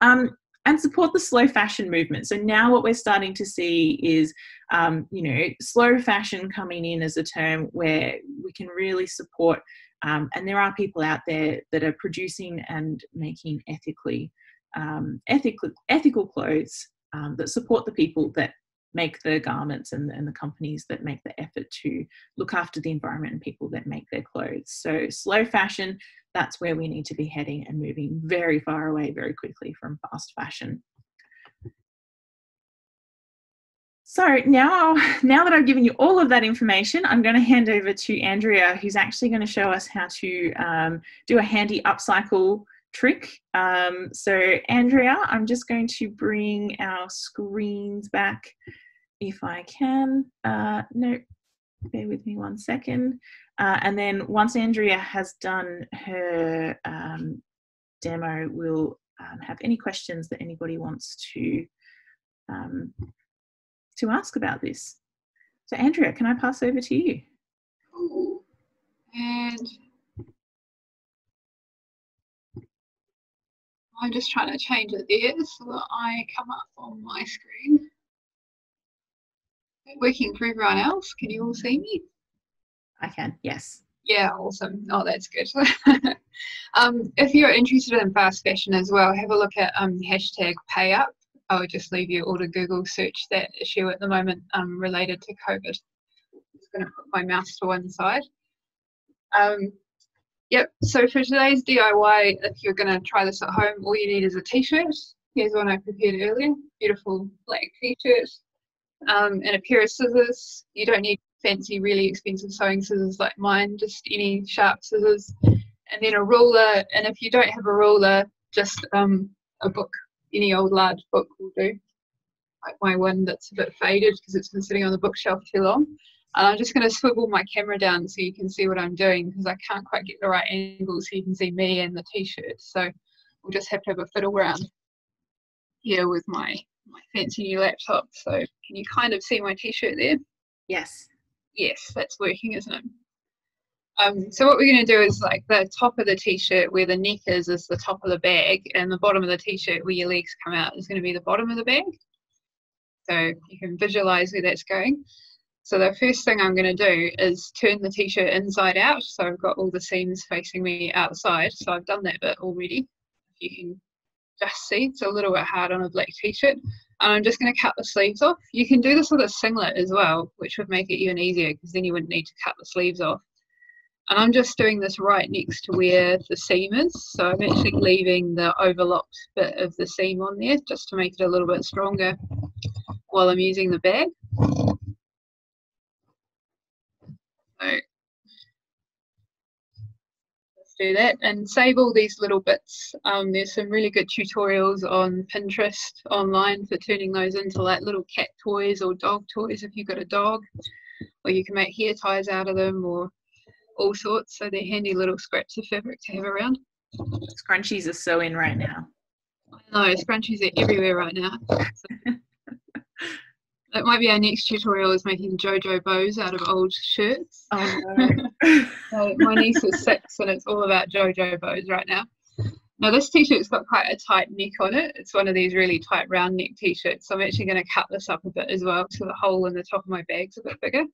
A: um, and support the slow fashion movement. So now what we're starting to see is, um, you know, slow fashion coming in as a term where we can really support um, and there are people out there that are producing and making ethically um, ethical, ethical clothes um, that support the people that make the garments and, and the companies that make the effort to look after the environment and people that make their clothes. So slow fashion, that's where we need to be heading and moving very far away very quickly from fast fashion. So now, now that I've given you all of that information, I'm going to hand over to Andrea, who's actually going to show us how to um, do a handy upcycle trick. Um, so Andrea, I'm just going to bring our screens back if I can. Uh, no, bear with me one second. Uh, and then once Andrea has done her um, demo, we'll um, have any questions that anybody wants to um, to ask about this. So, Andrea, can I pass over to you?
B: And I'm just trying to change it there so that I come up on my screen. Working for everyone else, can you all see me?
A: I can, yes.
B: Yeah, awesome. Oh, that's good. um, if you're interested in fast fashion as well, have a look at um, hashtag PayUp I would just leave you all to Google search that issue at the moment um, related to COVID. I'm just going to put my mouse to one side. Um, yep, so for today's DIY, if you're going to try this at home, all you need is a t-shirt. Here's one I prepared earlier, beautiful black t-shirt. Um, and a pair of scissors. You don't need fancy, really expensive sewing scissors like mine, just any sharp scissors. And then a ruler, and if you don't have a ruler, just um, a book any old large book will do. Like my one that's a bit faded because it's been sitting on the bookshelf too long. And I'm just going to swivel my camera down so you can see what I'm doing because I can't quite get the right angle so you can see me and the t-shirt. So we'll just have to have a fiddle around here with my, my fancy new laptop. So can you kind of see my t-shirt there?
A: Yes.
B: Yes, that's working, isn't it? Um, so what we're going to do is like the top of the t-shirt where the neck is is the top of the bag and the bottom of the t-shirt where your legs come out is going to be the bottom of the bag. So you can visualize where that's going. So the first thing I'm going to do is turn the t-shirt inside out. So I've got all the seams facing me outside. So I've done that bit already. You can just see it's a little bit hard on a black t-shirt. And I'm just going to cut the sleeves off. You can do this with a singlet as well, which would make it even easier because then you wouldn't need to cut the sleeves off. And I'm just doing this right next to where the seam is. So I'm actually leaving the overlocked bit of the seam on there just to make it a little bit stronger while I'm using the bag. So let's do that and save all these little bits. Um, there's some really good tutorials on Pinterest online for turning those into like little cat toys or dog toys if you've got a dog. Or you can make hair ties out of them or all sorts. So they're handy little scraps of fabric to have around.
A: Scrunchies are so in right now.
B: I know, scrunchies are everywhere right now. So that might be our next tutorial is making JoJo bows out of old shirts.
A: Oh no.
B: so my niece is six and it's all about JoJo bows right now. Now this t-shirt's got quite a tight neck on it. It's one of these really tight round neck t-shirts. So I'm actually going to cut this up a bit as well so the hole in the top of my bag's a bit bigger.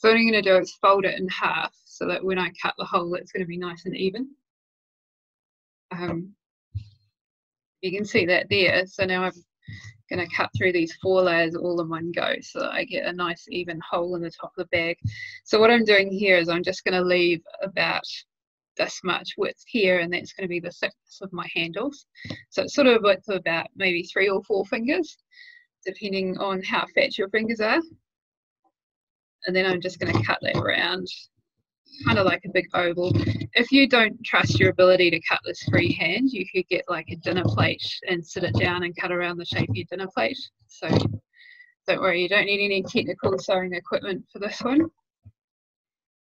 B: So what I'm going to do is fold it in half so that when I cut the hole, it's going to be nice and even. Um, you can see that there. So now I'm going to cut through these four layers all in one go so that I get a nice even hole in the top of the bag. So what I'm doing here is I'm just going to leave about this much width here and that's going to be the thickness of my handles. So it's sort of a width of about maybe three or four fingers depending on how fat your fingers are. And then I'm just going to cut that around kind of like a big oval. If you don't trust your ability to cut this freehand, you could get like a dinner plate and sit it down and cut around the shape of your dinner plate. So don't worry, you don't need any technical sewing equipment for this one.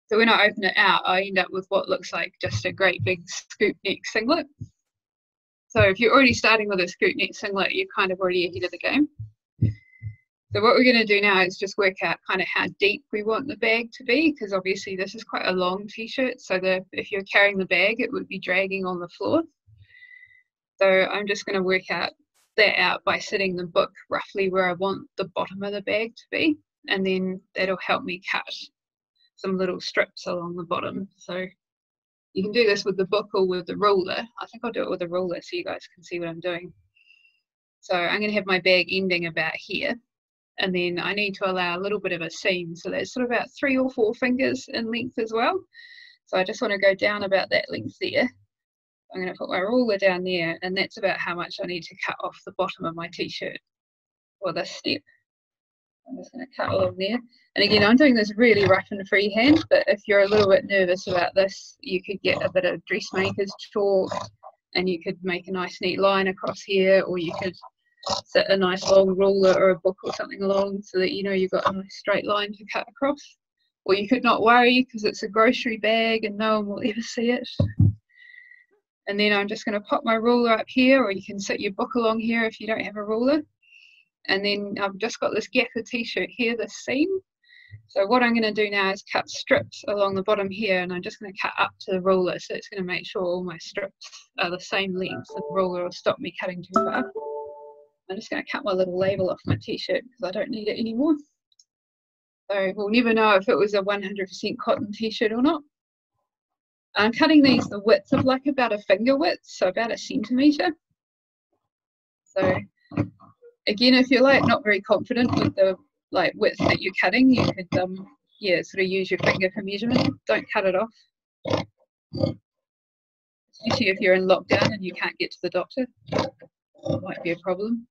B: So when I open it out, I end up with what looks like just a great big scoop neck singlet. So if you're already starting with a scoop neck singlet, you're kind of already ahead of the game. So what we're going to do now is just work out kind of how deep we want the bag to be, because obviously this is quite a long t-shirt, so if you're carrying the bag, it would be dragging on the floor. So I'm just going to work out that out by setting the book roughly where I want the bottom of the bag to be, and then that'll help me cut some little strips along the bottom. So you can do this with the book or with the ruler. I think I'll do it with a ruler so you guys can see what I'm doing. So I'm going to have my bag ending about here and then I need to allow a little bit of a seam. So that's sort of about three or four fingers in length as well. So I just want to go down about that length there. I'm going to put my ruler down there and that's about how much I need to cut off the bottom of my t-shirt for this step. I'm just going to cut along there. And again I'm doing this really rough and freehand but if you're a little bit nervous about this you could get a bit of dressmaker's chalk and you could make a nice neat line across here or you could set a nice long ruler or a book or something along so that you know you've got a nice straight line to cut across. Or you could not worry because it's a grocery bag and no one will ever see it. And then I'm just going to pop my ruler up here, or you can set your book along here if you don't have a ruler. And then I've just got this of t-shirt here, this seam. So what I'm going to do now is cut strips along the bottom here, and I'm just going to cut up to the ruler. So it's going to make sure all my strips are the same length. So the ruler will stop me cutting too far. I'm just going to cut my little label off my t-shirt because I don't need it anymore. So we'll never know if it was a 100% cotton t-shirt or not. I'm cutting these the width of like about a finger width, so about a centimetre. So again, if you're like not very confident with the like width that you're cutting, you could um yeah sort of use your finger for measurement. Don't cut it off. Especially if you're in lockdown and you can't get to the doctor, it might be a problem.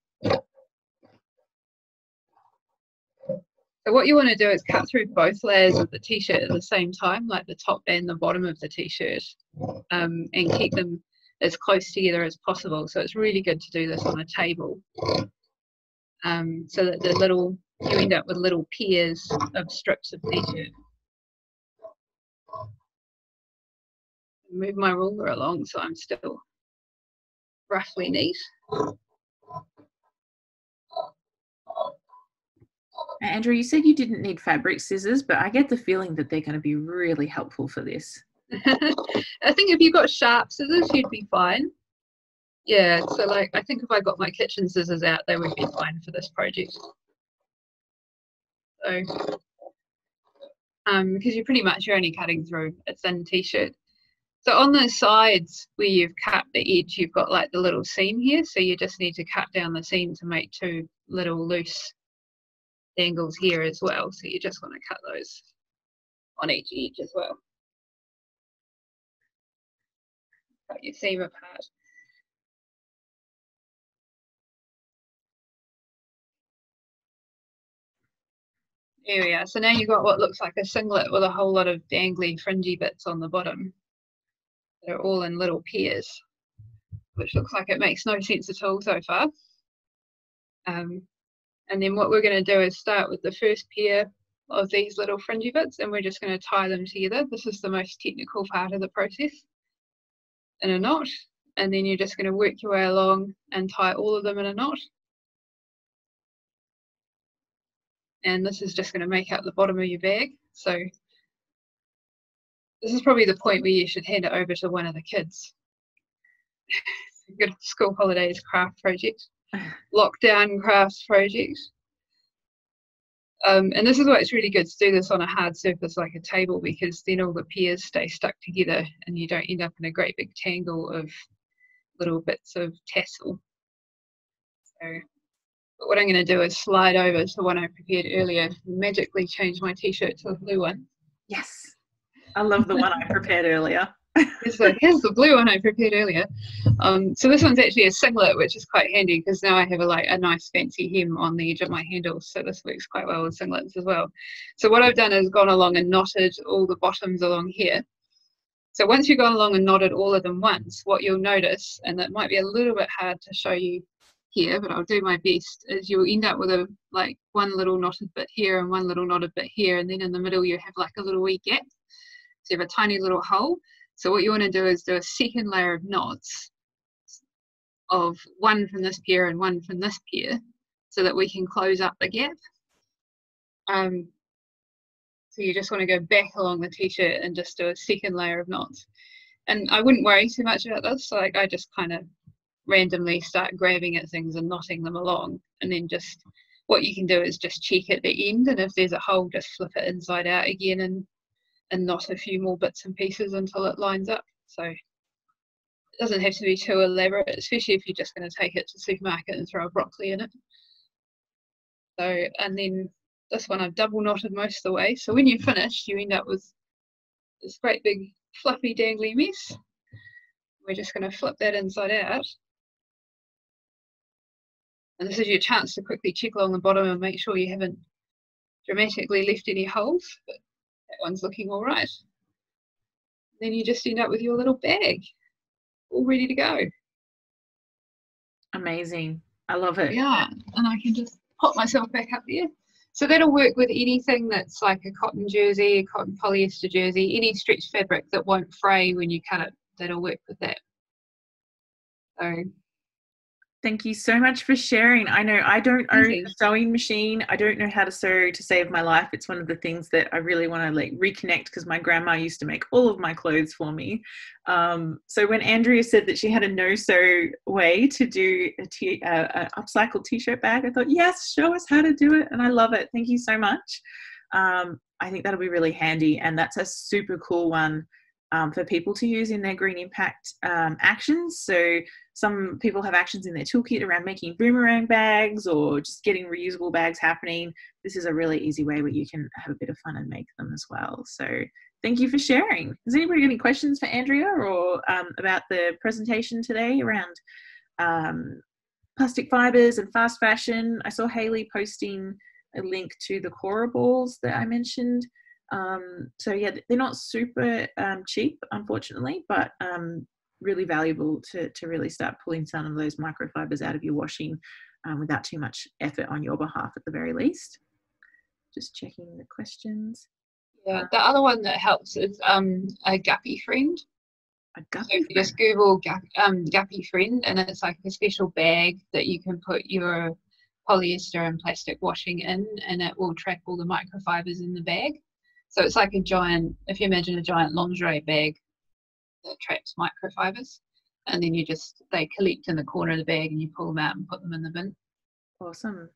B: So what you want to do is cut through both layers of the t-shirt at the same time, like the top and the bottom of the t-shirt, um, and keep them as close together as possible. So it's really good to do this on a table, um, so that the little you end up with little pairs of strips of t-shirt. Move my ruler along so I'm still roughly neat.
A: Andrea, you said you didn't need fabric scissors, but I get the feeling that they're going to be really helpful for this.
B: I think if you've got sharp scissors, you'd be fine. Yeah, so like I think if I got my kitchen scissors out, they would be fine for this project. So, um, because you're pretty much you're only cutting through a thin t-shirt. So on the sides where you've cut the edge, you've got like the little seam here. So you just need to cut down the seam to make two little loose angles here as well. So you just want to cut those on each edge as well. Cut your seam apart. There we are. So now you've got what looks like a singlet with a whole lot of dangly fringy bits on the bottom. They're all in little pairs, which looks like it makes no sense at all so far. Um, and then what we're going to do is start with the first pair of these little fringy bits and we're just going to tie them together. This is the most technical part of the process in a knot. And then you're just going to work your way along and tie all of them in a knot. And this is just going to make up the bottom of your bag. So this is probably the point where you should hand it over to one of the kids. Good school holidays craft project lockdown crafts project. Um, and this is why it's really good to do this on a hard surface like a table because then all the pairs stay stuck together and you don't end up in a great big tangle of little bits of tassel. So But what I'm going to do is slide over to the one I prepared earlier, magically change my t-shirt to a blue one.
A: Yes. I love the one I prepared earlier.
B: Here's, the, here's the blue one I prepared earlier. Um, so this one's actually a singlet, which is quite handy because now I have a like a nice fancy hem on the edge of my handle. So this works quite well with singlets as well. So what I've done is gone along and knotted all the bottoms along here. So once you've gone along and knotted all of them once, what you'll notice, and that might be a little bit hard to show you here, but I'll do my best, is you'll end up with a like one little knotted bit here and one little knotted bit here, and then in the middle you have like a little wee gap. So you have a tiny little hole. So what you want to do is do a second layer of knots of one from this pair and one from this pair so that we can close up the gap. Um, so you just want to go back along the t-shirt and just do a second layer of knots. And I wouldn't worry too much about this. So like I just kind of randomly start grabbing at things and knotting them along and then just what you can do is just check at the end and if there's a hole just flip it inside out again and and knot a few more bits and pieces until it lines up. So it doesn't have to be too elaborate especially if you're just going to take it to the supermarket and throw a broccoli in it. So and then this one I've double knotted most of the way so when you finish you end up with this great big fluffy dangly mess. We're just going to flip that inside out. And this is your chance to quickly check along the bottom and make sure you haven't dramatically left any holes, but that one's looking all right. Then you just end up with your little bag, all ready to go.
A: Amazing. I love it.
B: Yeah, and I can just pop myself back up there. So that'll work with anything that's like a cotton jersey, a cotton polyester jersey, any stretch fabric that won't fray when you cut it, that'll work with that. So
A: Thank you so much for sharing. I know I don't own a sewing machine. I don't know how to sew to save my life. It's one of the things that I really want to like reconnect because my grandma used to make all of my clothes for me. Um, so when Andrea said that she had a no sew way to do a, t- a, a upcycle t-shirt bag, I thought, yes, show us how to do it, and I love it. Thank you so much. Um, I think that'll be really handy, and that's a super cool one um, for people to use in their green impact um, actions. So some people have actions in their toolkit around making boomerang bags or just getting reusable bags happening. This is a really easy way where you can have a bit of fun and make them as well. So thank you for sharing. Has anybody got any questions for Andrea or um, about the presentation today around um, plastic fibers and fast fashion? I saw Haley posting a link to the Cora balls that I mentioned. Um, so yeah, they're not super um, cheap, unfortunately, but um, really valuable to, to really start pulling some of those microfibers out of your washing um, without too much effort on your behalf at the very least. Just checking the questions.
B: Yeah, the other one that helps is um, a Guppy friend.
A: A Guppy
B: so you just Google um, Guppy friend, and it's like a special bag that you can put your polyester and plastic washing in, and it will track all the microfibers in the bag. So it's like a giant, if you imagine a giant lingerie bag traps microfibers, and then you just, they collect in the corner of the bag and you pull them out and put them in the bin.
A: Awesome.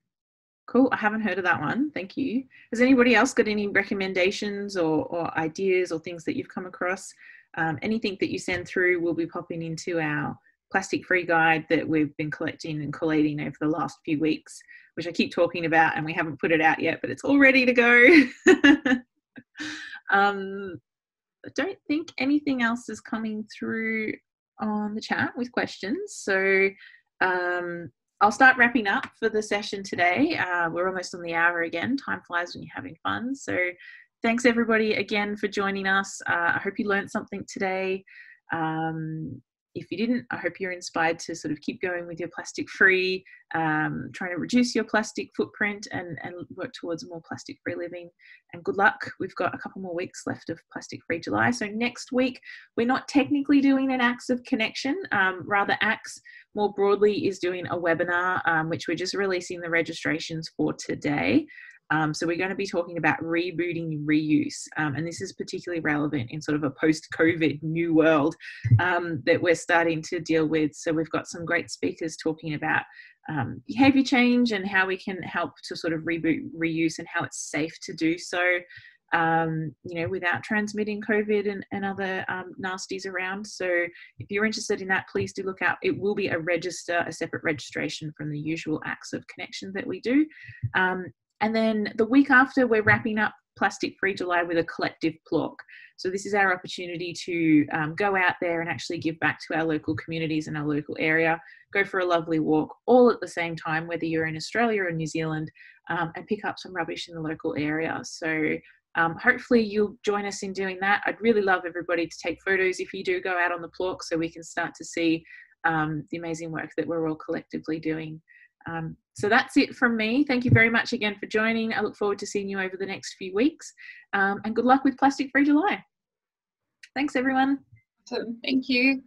A: Cool. I haven't heard of that one. Thank you. Has anybody else got any recommendations or, or ideas or things that you've come across? Um, anything that you send through will be popping into our plastic free guide that we've been collecting and collating over the last few weeks, which I keep talking about and we haven't put it out yet, but it's all ready to go. um, I don't think anything else is coming through on the chat with questions. So um, I'll start wrapping up for the session today. Uh, we're almost on the hour again. Time flies when you're having fun. So thanks everybody again for joining us. Uh, I hope you learned something today. Um, if you didn't, I hope you're inspired to sort of keep going with your plastic free, um, trying to reduce your plastic footprint and, and work towards more plastic free living. And good luck. We've got a couple more weeks left of Plastic Free July. So next week, we're not technically doing an Acts of Connection, um, rather, Acts more broadly is doing a webinar, um, which we're just releasing the registrations for today. Um, so we're going to be talking about rebooting reuse, um, and this is particularly relevant in sort of a post-COVID new world um, that we're starting to deal with. So we've got some great speakers talking about um, behavior change and how we can help to sort of reboot reuse and how it's safe to do so. um, you know, without transmitting COVID and, and other um, nasties around. So if you're interested in that, please do look out. It will be a register, a separate registration from the usual acts of connection that we do. Um, and then the week after, we're wrapping up Plastic Free July with a collective plog. So this is our opportunity to um, go out there and actually give back to our local communities and our local area, go for a lovely walk all at the same time, whether you're in Australia or New Zealand, um, and pick up some rubbish in the local area. So um, hopefully you'll join us in doing that. I'd really love everybody to take photos if you do go out on the plog so we can start to see um, the amazing work that we're all collectively doing. Um, so that's it from me. Thank you very much again for joining. I look forward to seeing you over the next few weeks um, and good luck with Plastic Free July. Thanks everyone.
B: Thank you.